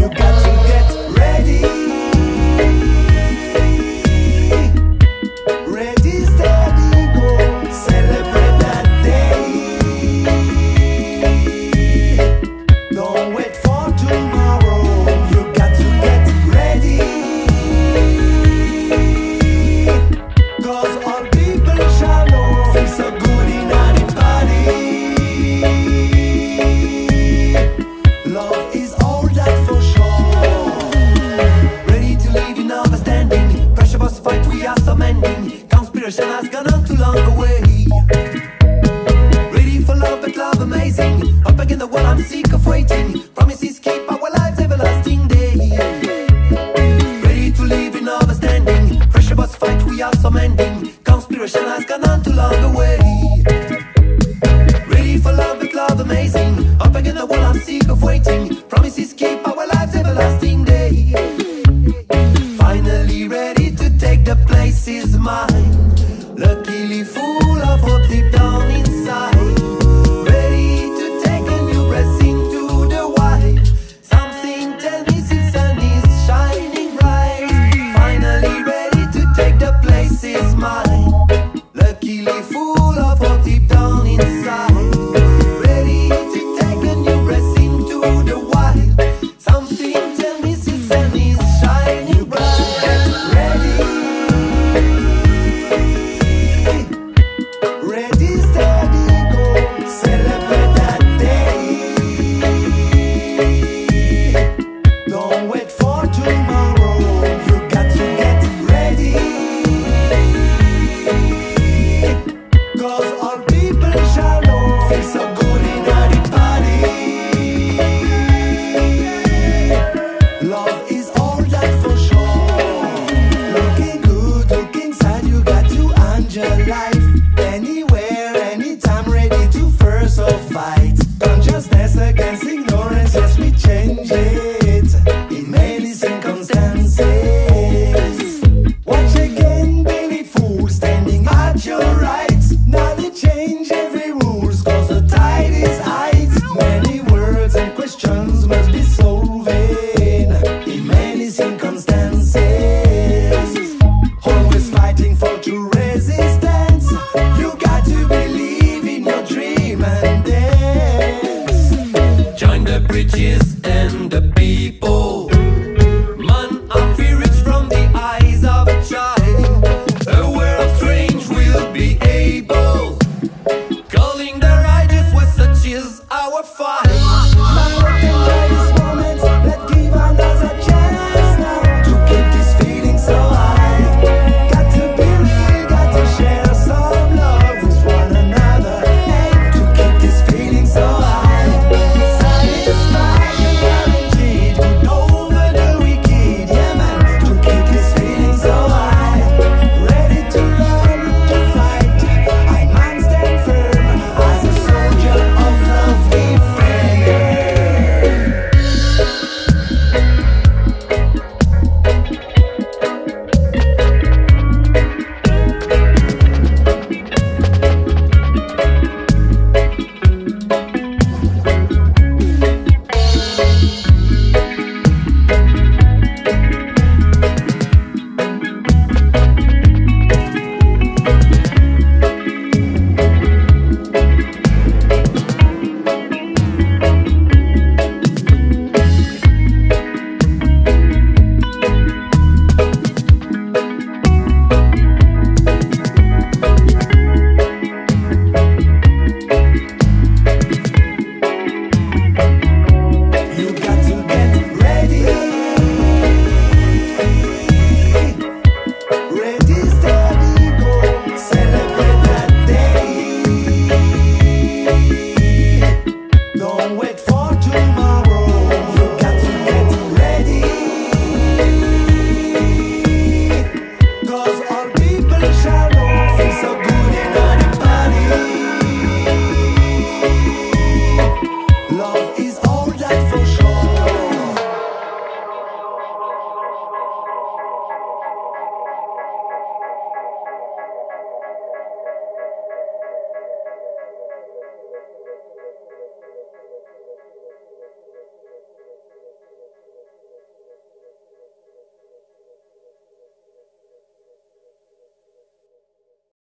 You got to get ready. love amazing. Up against the wall, I'm sick of waiting. Promises keep our lives everlasting day. Ready to live in understanding. Pressure was fight, we are surmending. Conspiration has gone on too long away. Ready for love, with love amazing. Up against the wall, I'm sick of waiting. Promises keep changing. And the people. Man, I fear it's from the eyes of a child. Strange will be able. Calling the righteous such is our fight.